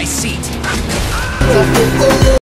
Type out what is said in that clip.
my seat.